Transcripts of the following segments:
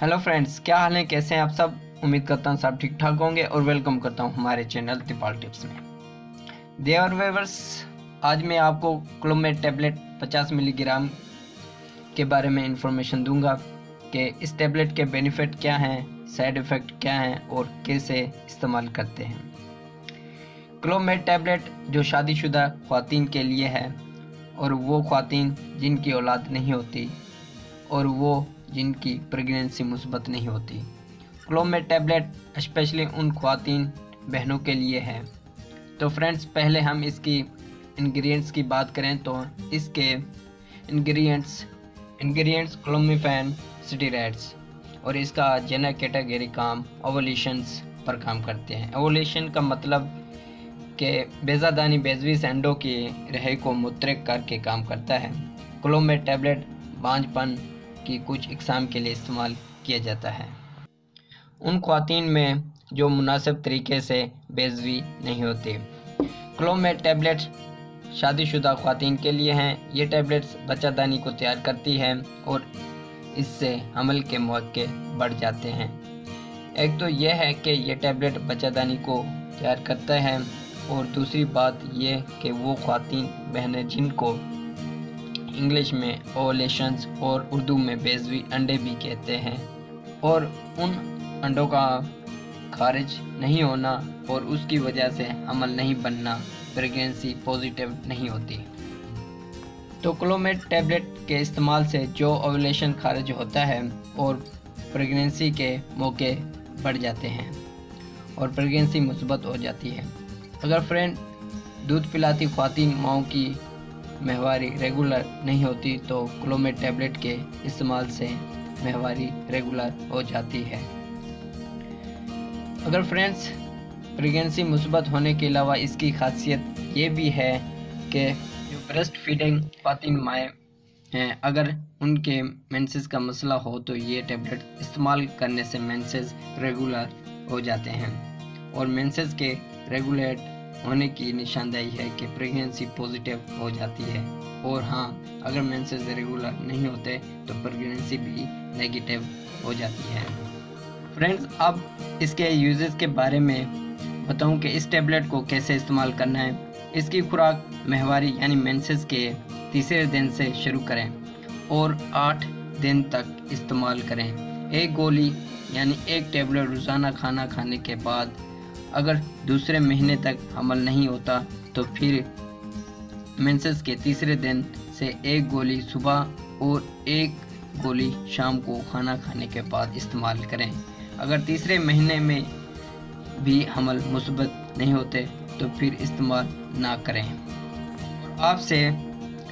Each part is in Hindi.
हेलो फ्रेंड्स क्या हाल है? कैसे हैं आप सब? उम्मीद करता हूँ सब ठीक ठाक होंगे और वेलकम करता हूँ हमारे चैनल तिपाल टिप्स में। देवर वेवर्स आज मैं आपको क्लोमेट टैबलेट 50 मिलीग्राम के बारे में इंफॉर्मेशन दूँगा कि इस टैबलेट के बेनिफिट क्या हैं साइड इफ़ेक्ट क्या हैं और कैसे इस्तेमाल करते हैं। क्लोमेट टैबलेट जो शादीशुदा खातन के लिए है और वो खातन जिनकी औलाद नहीं होती और वो जिनकी प्रेगनेंसी मुस्बत नहीं होती। क्लोमेट टैबलेट स्पेशली उन खातन बहनों के लिए है। तो फ्रेंड्स पहले हम इसकी इंग्रेडिएंट्स की बात करें तो इसके इंग्रेडिएंट्स इंग्रेडिएंट्स क्लोमिफैन स्टीराइड्स और इसका जेनर कैटेगरी काम ओवोल्यूशंस पर काम करते हैं। ओवोल्यूशन का मतलब के बेजादानी बेजवी सेंडो की रहे को मुतरक करके काम करता है। क्लोमेट टैबलेट बांझपन की कुछ इकसाम के लिए इस्तेमाल किया जाता है। उन खातन में जो मुनासिब तरीके से बेजवी नहीं होती। क्लोमेट टैबलेट शादीशुदा खातन के लिए हैं। ये टैबलेट्स बच्चादानी को तैयार करती हैं और इससे हमल के मौके बढ़ जाते हैं। एक तो यह है कि यह टैबलेट बच्चादानी को तैयार करता है और दूसरी बात यह कि वो खातन बहनें जिनको इंग्लिश में ओलेशंस और उर्दू में बेजवी अंडे भी कहते हैं। और उन अंडों का खारिज नहीं होना और उसकी वजह से अमल नहीं बनना प्रेगनेंसी पॉजिटिव नहीं होती। तो क्लोमेट टैबलेट के इस्तेमाल से जो ओवलेशन खारिज होता है और प्रेगनेंसी के मौके बढ़ जाते हैं और प्रेगनेंसी मुस्बत हो जाती है। अगर फ्रेंड दूध पिलाती खातन माओ की महवारी रेगुलर नहीं होती तो क्लोमेट टैबलेट के इस्तेमाल से महवारी रेगुलर हो जाती है। अगर फ्रेंड्स प्रेगनेंसी मुस्बत होने के अलावा इसकी खासियत ये भी है कि जो ब्रेस्ट फीडिंग खातिन माए हैं, अगर उनके मेंसेस का मसला हो तो ये टैबलेट इस्तेमाल करने से मेंसेस रेगुलर हो जाते हैं। और मेंसेस के रेगुलेट होने की निशानदेही है कि प्रेगनेंसी पॉजिटिव हो जाती है। और हाँ अगर मेंसेस रेगुलर नहीं होते तो प्रेगनेंसी भी नेगेटिव हो जाती है। फ्रेंड्स अब इसके यूजेस के बारे में बताऊँ कि इस टेबलेट को कैसे इस्तेमाल करना है। इसकी खुराक महवारी यानी मेंसेस के तीसरे दिन से शुरू करें और आठ दिन तक इस्तेमाल करें। एक गोली यानी एक टेबलेट रोज़ाना खाना खाने के बाद अगर दूसरे महीने तक अमल नहीं होता तो फिर मेंसेस के तीसरे दिन से एक गोली सुबह और एक गोली शाम को खाना खाने के बाद इस्तेमाल करें। अगर तीसरे महीने में भी हमल मुस्बत नहीं होते तो फिर इस्तेमाल ना करें। आपसे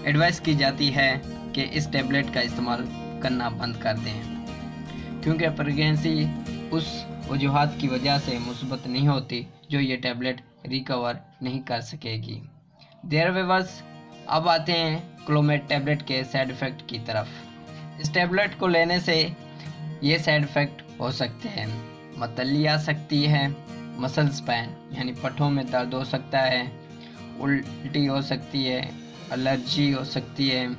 एडवाइस की जाती है कि इस टेबलेट का इस्तेमाल करना बंद कर दें, क्योंकि प्रेगनेंसी उस वजूहत की वजह से मुस्बत नहीं होती, जो ये टैबलेट रिकवर नहीं कर सकेगी। देर वेवर्स अब आते हैं क्लोमेट टैबलेट के साइड इफ़ेक्ट की तरफ़। इस टैबलेट को लेने से ये साइड इफ़ेक्ट हो सकते हैं। मतली आ सकती है, मसल स्पैन, यानी पठों में दर्द हो सकता है, उल्टी हो सकती है, एलर्जी हो सकती है,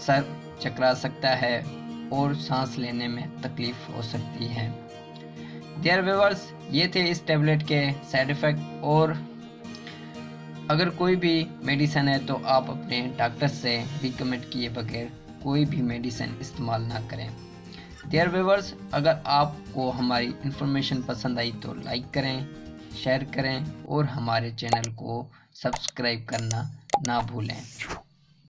सर चकरा सकता है, और सांस लेने में तकलीफ़ हो सकती है। डियर व्यूवर्स ये थे इस टेबलेट के साइड इफ़ेक्ट और अगर कोई भी मेडिसिन है तो आप अपने डॉक्टर से रिकमेंड किए बगैर कोई भी मेडिसिन इस्तेमाल ना करें। डियर व्यूवर्स अगर आपको हमारी इन्फॉर्मेशन पसंद आई तो लाइक करें शेयर करें और हमारे चैनल को सब्सक्राइब करना ना भूलें।